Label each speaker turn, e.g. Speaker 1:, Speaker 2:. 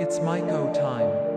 Speaker 1: It's Myco time.